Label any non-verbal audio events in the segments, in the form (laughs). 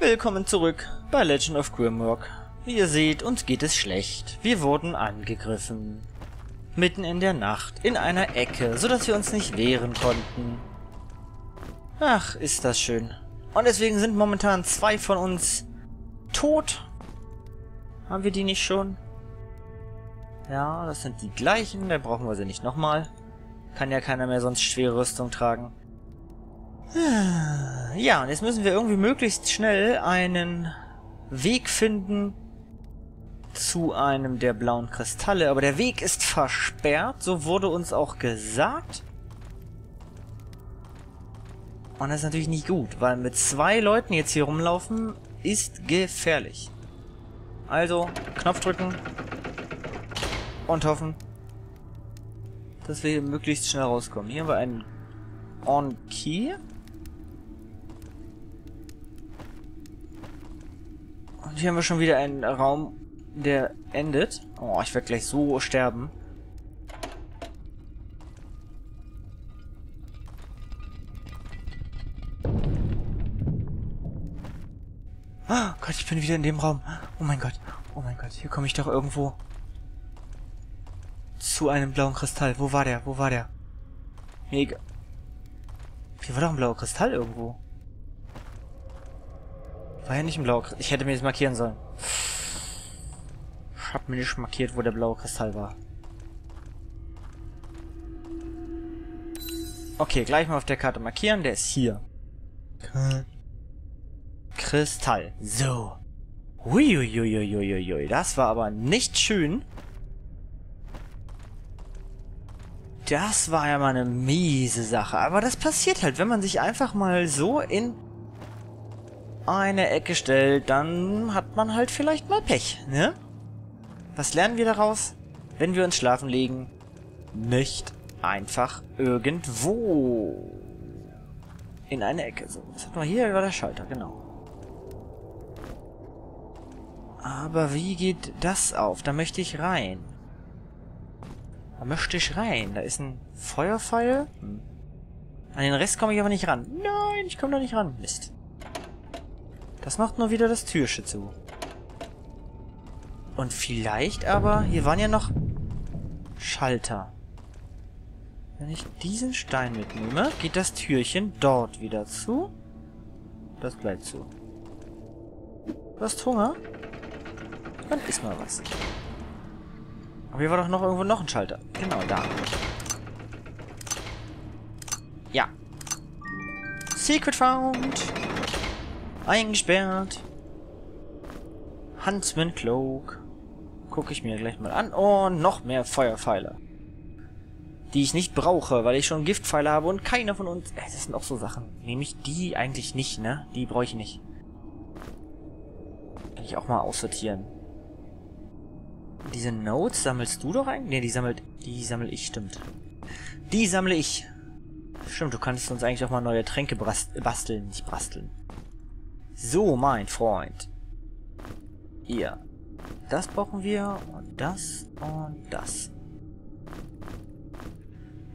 Willkommen zurück bei Legend of Grimrock. Wie ihr seht, uns geht es schlecht. Wir wurden angegriffen. Mitten in der Nacht, in einer Ecke, sodass wir uns nicht wehren konnten. Ach, ist das schön. Und deswegen sind momentan zwei von uns tot. Haben wir die nicht schon? Ja, das sind die gleichen, da brauchen wir sie nicht nochmal. Kann ja keiner mehr sonst schwere Rüstung tragen. Ja, und jetzt müssen wir irgendwie möglichst schnell einen Weg finden zu einem der blauen Kristalle. Aber der Weg ist versperrt, so wurde uns auch gesagt. Und das ist natürlich nicht gut, weil mit zwei Leuten jetzt hier rumlaufen ist gefährlich. Also, Knopf drücken und hoffen, dass wir hier möglichst schnell rauskommen. Hier haben wir einen On-Key. Und hier haben wir schon wieder einen Raum, der endet. Oh, ich werde gleich so sterben. Oh Gott, ich bin wieder in dem Raum. Oh mein Gott. Oh mein Gott. Hier komme ich doch irgendwo zu einem blauen Kristall. Wo war der? Wo war der? Mega. Hier war doch ein blauer Kristall irgendwo. War ja nicht ein blauer Kristall. Ich hätte mir das markieren sollen. Ich hab mir nicht markiert, wo der blaue Kristall war. Okay, gleich mal auf der Karte markieren. Der ist hier. Kristall. So. Uiuiuiuiui. Das war aber nicht schön. Das war ja mal eine miese Sache. Aber das passiert halt, wenn man sich einfach mal so in eine Ecke stellt, dann hat man halt vielleicht mal Pech, ne? Was lernen wir daraus? Wenn wir uns schlafen legen, nicht einfach irgendwo in eine Ecke. So, was hat man hier? War der Schalter, genau. Aber wie geht das auf? Da möchte ich rein. Da möchte ich rein. Da ist ein Feuerpfeil. Hm. An den Rest komme ich aber nicht ran. Nein, ich komme da nicht ran. Mist. Das macht nur wieder das Türsche zu. Und vielleicht aber... Hier waren ja noch Schalter. Wenn ich diesen Stein mitnehme, geht das Türchen dort wieder zu. Das bleibt zu. Du hast Hunger? Dann isst mal was. Aber hier war doch noch irgendwo noch ein Schalter. Genau, da. Ja. Secret found. Eingesperrt. Huntsman Cloak. Gucke ich mir gleich mal an. Und noch mehr Feuerpfeile. Die ich nicht brauche, weil ich schon Giftpfeile habe und keiner von uns... Äh, das sind auch so Sachen. Nehme ich die eigentlich nicht, ne? Die brauche ich nicht. Kann ich auch mal aussortieren. Diese Notes sammelst du doch eigentlich? Ne, die sammelt... Die sammel ich, stimmt. Die sammle ich. Stimmt, du kannst uns eigentlich auch mal neue Tränke basteln, nicht basteln. So, mein Freund. Hier. Das brauchen wir und das und das.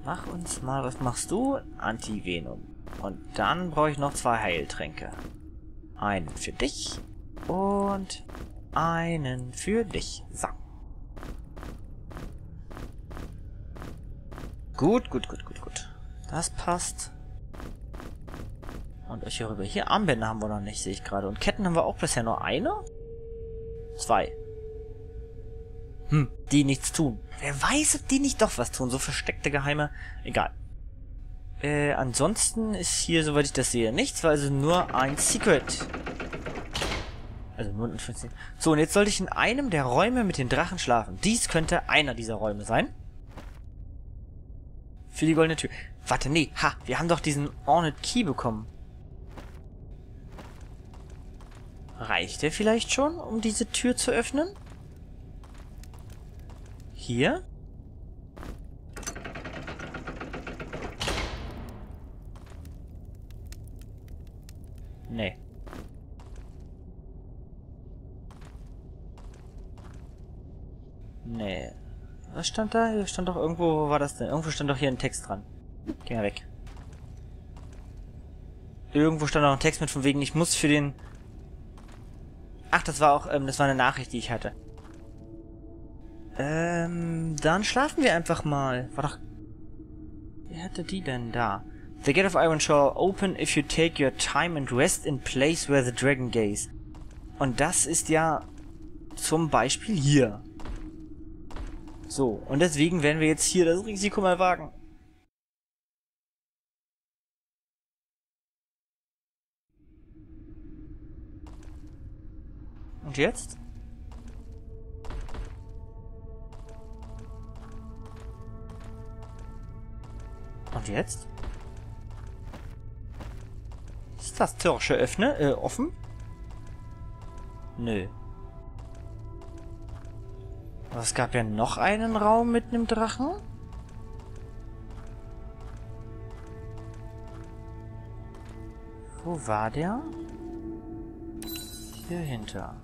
Mach uns mal, was machst du? Antivenom. Und dann brauche ich noch zwei Heiltränke. Einen für dich und einen für dich. So. Gut, gut, gut, gut, gut. Das passt. Und euch hier rüber. Hier Armbänder haben wir noch nicht, sehe ich gerade. Und Ketten haben wir auch bisher nur eine? Zwei. Hm, die nichts tun. Wer weiß, ob die nicht doch was tun. So versteckte Geheime. Egal. Äh, ansonsten ist hier, soweit ich das sehe, nichts, weil also nur ein Secret. Also nur ein So, und jetzt sollte ich in einem der Räume mit den Drachen schlafen. Dies könnte einer dieser Räume sein. Für die goldene Tür. Warte, nee. Ha, wir haben doch diesen Ornate Key bekommen. Reicht der vielleicht schon, um diese Tür zu öffnen? Hier? Nee. Nee. Was stand da? Hier stand doch irgendwo, wo war das denn? Irgendwo stand doch hier ein Text dran. Geh mal weg. Irgendwo stand auch ein Text mit von wegen, ich muss für den Ach, das war auch, ähm, das war eine Nachricht, die ich hatte. Ähm, dann schlafen wir einfach mal. War doch... Wer hatte die denn da? The gate of Iron shall open if you take your time and rest in place where the dragon gaze. Und das ist ja zum Beispiel hier. So, und deswegen werden wir jetzt hier das Risiko mal wagen. Jetzt? Und jetzt? Ist das Türsche öffne, äh, offen? Nö. Aber es gab ja noch einen Raum mit einem Drachen. Wo war der? Hier hinter.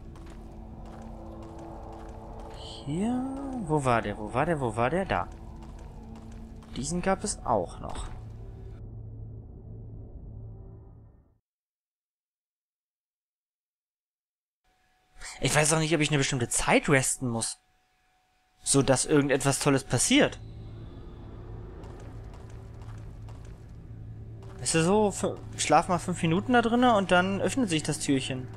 Hier? Wo war der? Wo war der? Wo war der? Da. Diesen gab es auch noch. Ich weiß auch nicht, ob ich eine bestimmte Zeit resten muss. So dass irgendetwas Tolles passiert. Weißt du so, schlaf mal fünf Minuten da drinnen und dann öffnet sich das Türchen.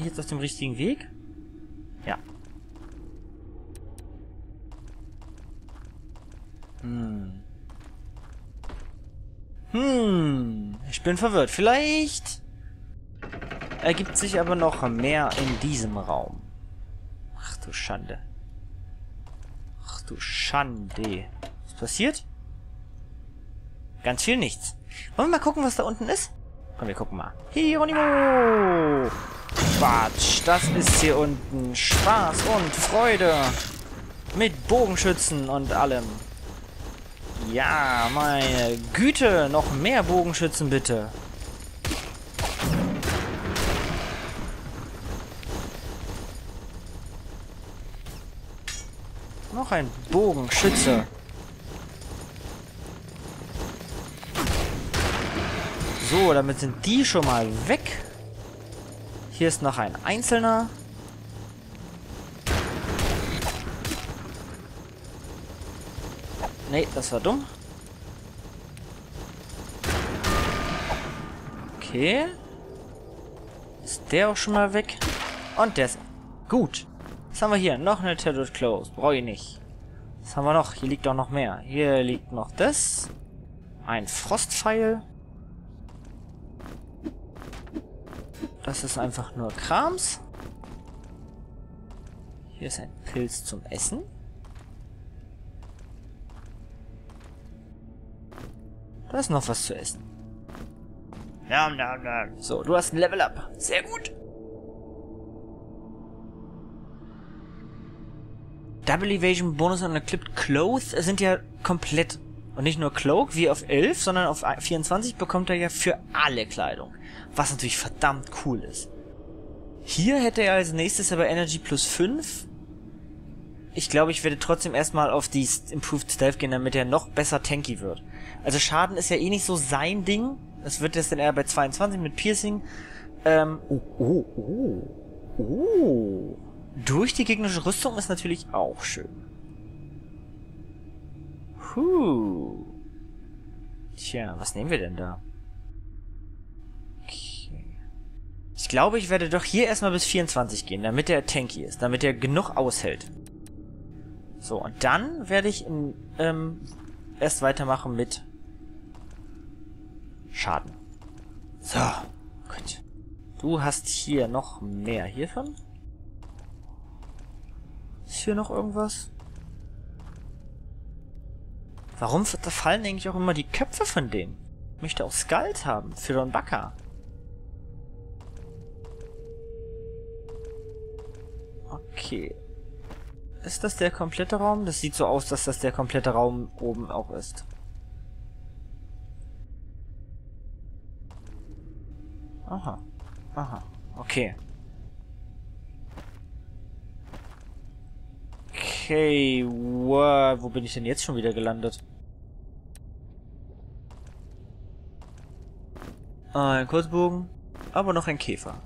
Ich jetzt auf dem richtigen Weg? Ja. Hm. Hm, ich bin verwirrt. Vielleicht ergibt sich aber noch mehr in diesem Raum. Ach du Schande. Ach du Schande. Was passiert? Ganz viel nichts. Wollen wir mal gucken, was da unten ist? Komm, wir gucken mal. Hieronimo! Quatsch, das ist hier unten Spaß und Freude. Mit Bogenschützen und allem. Ja, meine Güte, noch mehr Bogenschützen bitte. Noch ein Bogenschütze. So, damit sind die schon mal weg. Hier ist noch ein einzelner. Nee, das war dumm. Okay. Ist der auch schon mal weg? Und der ist... Gut. Was haben wir hier? Noch eine Tethered Close. Brauche ich nicht. Was haben wir noch? Hier liegt auch noch mehr. Hier liegt noch das. Ein Frostpfeil. Das ist einfach nur Krams. Hier ist ein Pilz zum Essen. Da ist noch was zu essen. Nom, nom, nom. So, du hast ein Level Up. Sehr gut. Double Evasion Bonus und Clipped Clothes sind ja komplett. Und nicht nur Cloak wie auf 11, sondern auf 24 bekommt er ja für alle Kleidung. Was natürlich verdammt cool ist. Hier hätte er als nächstes aber Energy plus 5. Ich glaube, ich werde trotzdem erstmal auf die Improved Stealth gehen, damit er noch besser tanky wird. Also Schaden ist ja eh nicht so sein Ding. Das wird jetzt dann eher bei 22 mit Piercing. Ähm, oh, oh, oh. Oh. Durch die gegnerische Rüstung ist natürlich auch schön. Huh. Tja, was nehmen wir denn da? Okay. Ich glaube, ich werde doch hier erstmal bis 24 gehen, damit er tanky ist, damit er genug aushält. So, und dann werde ich in, ähm, erst weitermachen mit Schaden. So, gut. Du hast hier noch mehr hiervon. Ist hier noch irgendwas? Warum fallen eigentlich auch immer die Köpfe von denen? Ich möchte auch Skulls haben, für Don Baka. Okay. Ist das der komplette Raum? Das sieht so aus, dass das der komplette Raum oben auch ist. Aha. Aha. Okay. Okay, wow, wo bin ich denn jetzt schon wieder gelandet? Ah, ein Kurzbogen, aber noch ein Käfer.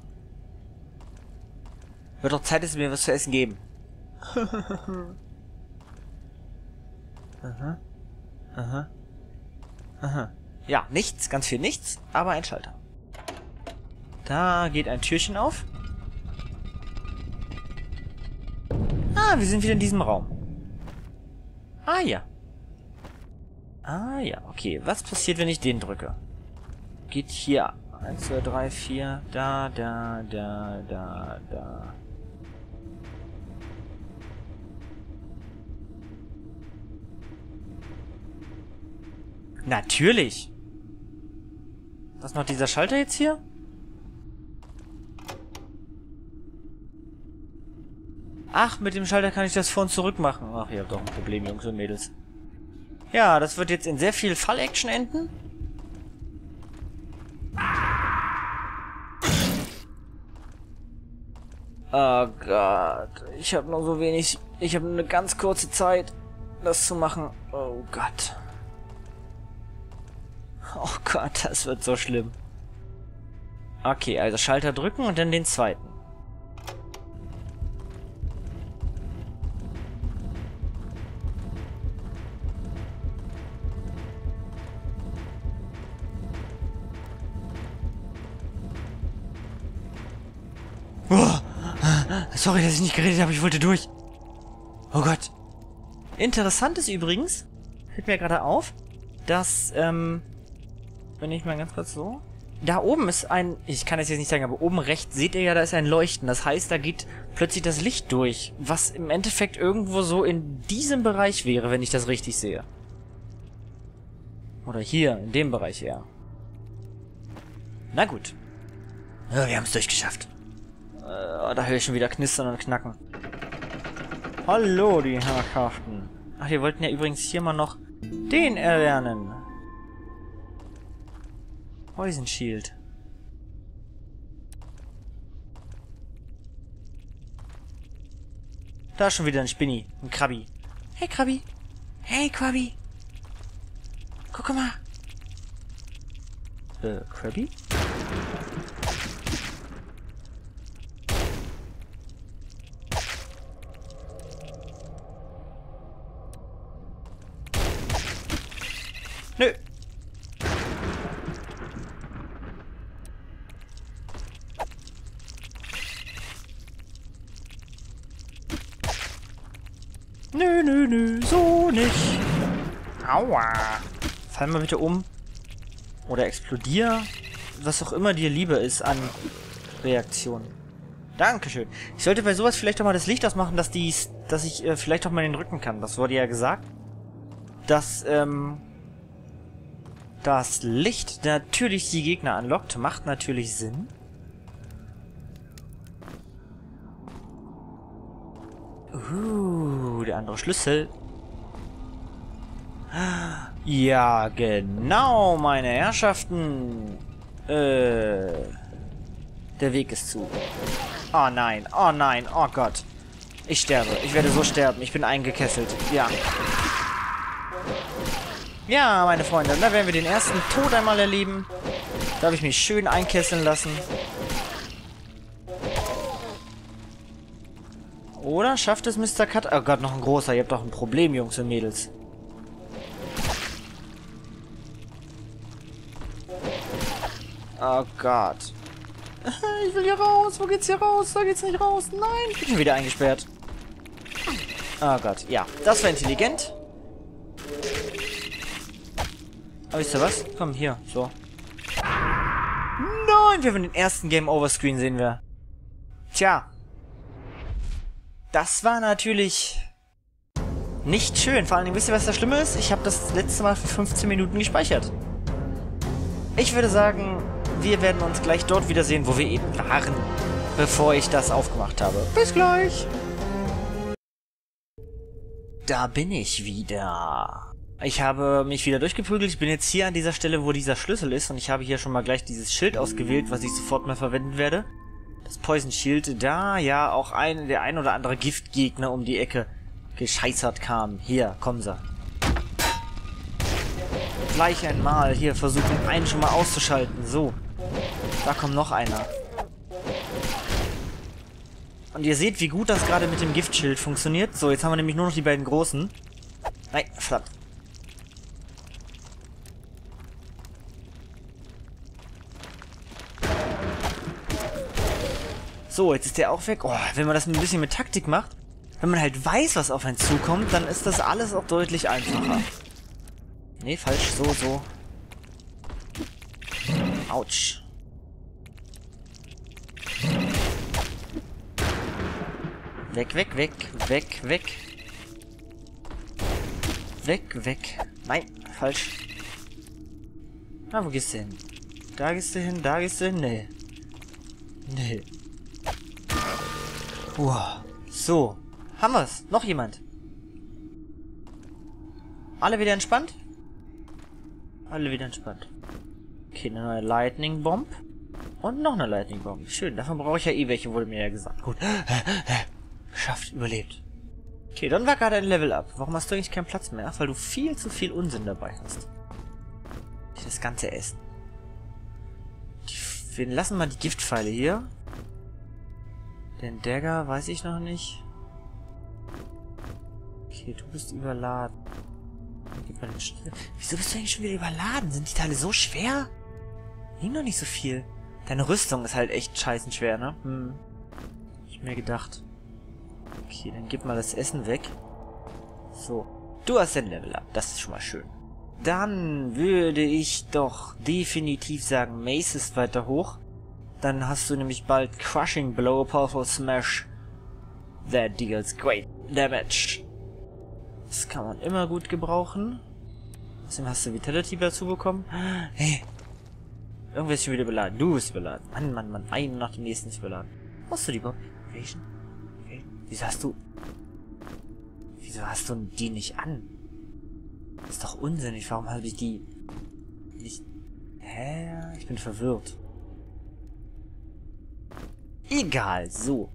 Wird doch Zeit, dass sie mir was zu essen geben. (laughs) aha, aha, aha. Ja, nichts, ganz viel nichts, aber ein Schalter. Da geht ein Türchen auf. Ah, wir sind wieder in diesem Raum. Ah, ja. Ah, ja, okay. Was passiert, wenn ich den drücke? Geht hier. 1, 2, 3, 4. Da, da, da, da, da. Natürlich. Was macht dieser Schalter jetzt hier? Ach, mit dem Schalter kann ich das vor und zurück machen. Ach, ihr habt doch ein Problem, Jungs und Mädels. Ja, das wird jetzt in sehr viel Fall-Action enden. Oh Gott. Ich habe nur so wenig... Ich habe eine ganz kurze Zeit, das zu machen. Oh Gott. Oh Gott, das wird so schlimm. Okay, also Schalter drücken und dann den zweiten. Sorry, dass ich nicht geredet habe, ich wollte durch. Oh Gott. Interessant ist übrigens, fällt mir gerade auf, dass, ähm, wenn ich mal ganz kurz so, da oben ist ein, ich kann es jetzt nicht sagen, aber oben rechts seht ihr ja, da ist ein Leuchten. Das heißt, da geht plötzlich das Licht durch, was im Endeffekt irgendwo so in diesem Bereich wäre, wenn ich das richtig sehe. Oder hier, in dem Bereich eher. Na gut. Ja, wir haben es durchgeschafft. Äh, da höre ich schon wieder knistern und knacken. Hallo, die Herrschaften. Ach, wir wollten ja übrigens hier mal noch den erlernen. Poison Shield. Da ist schon wieder ein Spinni. Ein Krabbi. Hey, Krabbi. Hey, Krabbi. Guck mal. Äh, Krabbi? Nö. Nö, nö, nö, so nicht. Aua. Fall mal bitte um. Oder explodier. Was auch immer dir lieber ist an Reaktion. Dankeschön. Ich sollte bei sowas vielleicht auch mal das Licht ausmachen, dass dies, dass ich äh, vielleicht auch mal den Rücken kann. Das wurde ja gesagt. Dass, ähm, das Licht natürlich die Gegner anlockt, macht natürlich Sinn. Uh, der andere Schlüssel. Ja, genau, meine Herrschaften. Äh, der Weg ist zu. Oh nein, oh nein, oh Gott. Ich sterbe. Ich werde so sterben. Ich bin eingekesselt. Ja. Ja, meine Freunde, da werden wir den ersten Tod einmal erleben. Darf ich mich schön einkesseln lassen. Oder schafft es Mr. Cut? Oh Gott, noch ein großer. Ihr habt doch ein Problem, Jungs und Mädels. Oh Gott. (laughs) Ich will hier raus. Wo geht's hier raus? Da geht's nicht raus. Nein, ich bin wieder eingesperrt. Oh Gott, ja. Das war intelligent. Aber wisst ihr was? Komm, hier, so. Nein, wir haben den ersten Game Over Screen, sehen wir. Tja. Das war natürlich nicht schön. Vor allem, wisst ihr, was das Schlimme ist? Ich habe das letzte Mal für 15 Minuten gespeichert. Ich würde sagen, wir werden uns gleich dort wiedersehen, wo wir eben waren, bevor ich das aufgemacht habe. Bis gleich! Da bin ich wieder. Ich habe mich wieder durchgeprügelt. Ich bin jetzt hier an dieser Stelle, wo dieser Schlüssel ist. Und ich habe hier schon mal gleich dieses Schild ausgewählt, was ich sofort mal verwenden werde. Das Poison Shield. Da ja auch ein, der ein oder andere Giftgegner um die Ecke gescheißert kam. Hier, kommen sie. Gleich einmal hier versuchen, einen schon mal auszuschalten. So. Da kommt noch einer. Und ihr seht, wie gut das gerade mit dem Giftschild funktioniert. So, jetzt haben wir nämlich nur noch die beiden großen. Nein, verdammt. So, jetzt ist der auch weg. Oh, wenn man das ein bisschen mit Taktik macht, wenn man halt weiß, was auf einen zukommt, dann ist das alles auch deutlich einfacher. Nee, falsch. So, so. Autsch. Weg, weg, weg, weg, weg. Weg, weg. Nein, falsch. Na, wo gehst du hin? Da gehst du hin, da gehst du hin? Nee. Nee. Wow. So. Haben wir's. Noch jemand. Alle wieder entspannt? Alle wieder entspannt. Okay, eine neue Lightning Bomb. Und noch eine Lightning Bomb. Schön, davon brauche ich ja eh welche, wurde mir ja gesagt. Gut. (laughs) Geschafft, überlebt. Okay, dann war gerade ein Level Up. Warum hast du eigentlich keinen Platz mehr? Ach, weil du viel zu viel Unsinn dabei hast. Das ganze Essen. Wir lassen mal die Giftpfeile hier. Den Dagger weiß ich noch nicht. Okay, du bist überladen. Wieso bist du eigentlich schon wieder überladen? Sind die Teile so schwer? Ging noch nicht so viel. Deine Rüstung ist halt echt scheißen schwer, ne? Hm. Ich mir gedacht. Okay, dann gib mal das Essen weg. So. Du hast ein Level Up. Das ist schon mal schön. Dann würde ich doch definitiv sagen, Mace ist weiter hoch. Dann hast du nämlich bald Crushing Blow, Powerful Smash. That deals great damage. Das kann man immer gut gebrauchen. Außerdem hast du Vitality dazu bekommen. Hey. Irgendwer ist schon wieder beladen. Du bist beladen. Mann, Mann, Mann. Einen nach dem nächsten ist beladen. Hast du die Bob? Invasion? Wieso hast du... Wieso hast du die nicht an? Das ist doch unsinnig. Warum habe ich die... nicht... Hä? Ich bin verwirrt. Egal, so.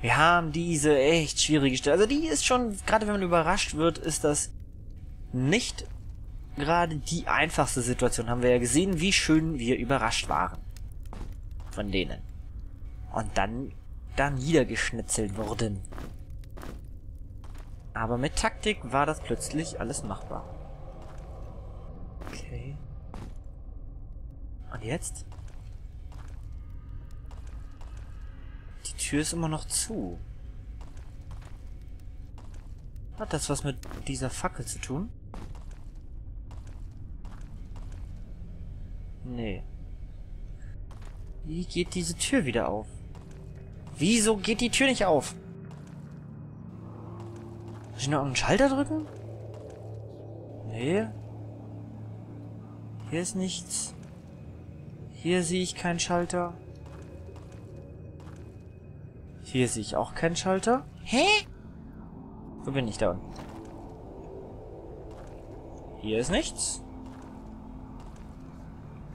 Wir haben diese echt schwierige Stelle. Also die ist schon, gerade wenn man überrascht wird, ist das nicht gerade die einfachste Situation. Haben wir ja gesehen, wie schön wir überrascht waren. Von denen. Und dann da niedergeschnitzelt wurden. Aber mit Taktik war das plötzlich alles machbar. Okay. Und jetzt? Tür ist immer noch zu. Hat das was mit dieser Fackel zu tun? Nee. Wie geht diese Tür wieder auf? Wieso geht die Tür nicht auf? Muss ich noch einen Schalter drücken? Nee. Hier ist nichts. Hier sehe ich keinen Schalter. Hier sehe ich auch keinen Schalter. Hä? Wo bin ich da unten? Hier ist nichts.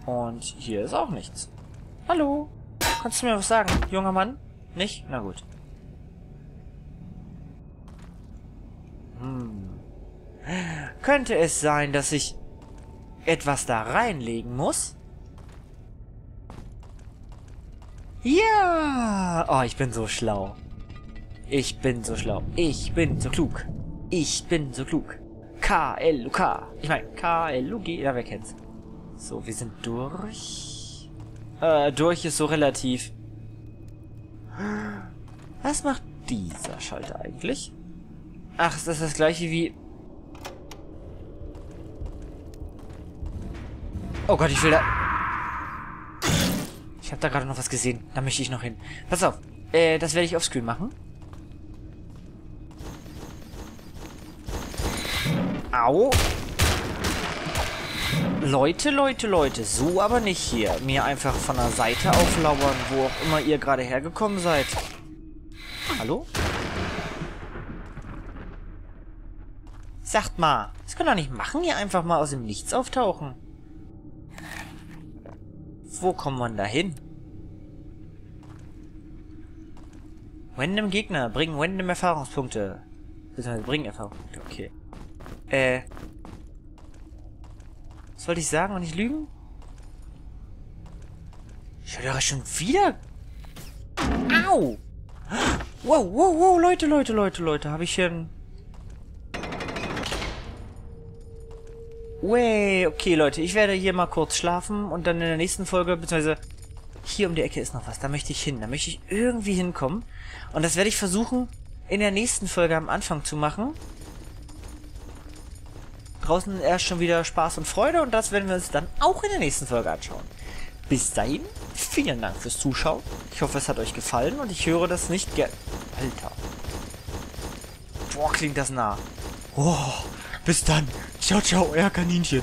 Und hier ist auch nichts. Hallo? Kannst du mir was sagen, junger Mann? Nicht? Na gut. Hm. Könnte es sein, dass ich etwas da reinlegen muss? Ja! Oh, ich bin so schlau. Ich bin so schlau. Ich bin so klug. Ich bin so klug. K-L-U-K. Ich meine, K-L-U-G. Ja, wer kennt's? So, wir sind durch. Äh, durch ist so relativ. Was macht dieser Schalter eigentlich? Ach, ist das das gleiche wie... Oh Gott, ich will da... Ich habe da gerade noch was gesehen. Da möchte ich noch hin. Pass auf. Äh, das werde ich offscreen machen. Au. Leute, Leute, Leute, so aber nicht hier. Mir einfach von der Seite auflauern, wo auch immer ihr gerade hergekommen seid. Hallo? Sagt mal, das können doch nicht machen, hier einfach mal aus dem Nichts auftauchen. Wo kommt man da hin? Random Gegner bringen random Erfahrungspunkte. Beziehungsweise bringen Erfahrungspunkte, okay. Äh. Was wollte ich sagen und nicht lügen? Ich höre schon wieder... Au! Wow, wow, wow, Leute, Leute, Leute, Leute. Habe ich hier ein... Way, okay, Leute. Ich werde hier mal kurz schlafen und dann in der nächsten Folge, beziehungsweise hier um die Ecke ist noch was. Da möchte ich hin. Da möchte ich irgendwie hinkommen. Und das werde ich versuchen, in der nächsten Folge am Anfang zu machen. Draußen erst schon wieder Spaß und Freude und das werden wir uns dann auch in der nächsten Folge anschauen. Bis dahin, vielen Dank fürs Zuschauen. Ich hoffe, es hat euch gefallen und ich höre das nicht gern. Alter. Boah, klingt das nah. Oh, bis dann. 小丑呀，赶紧去。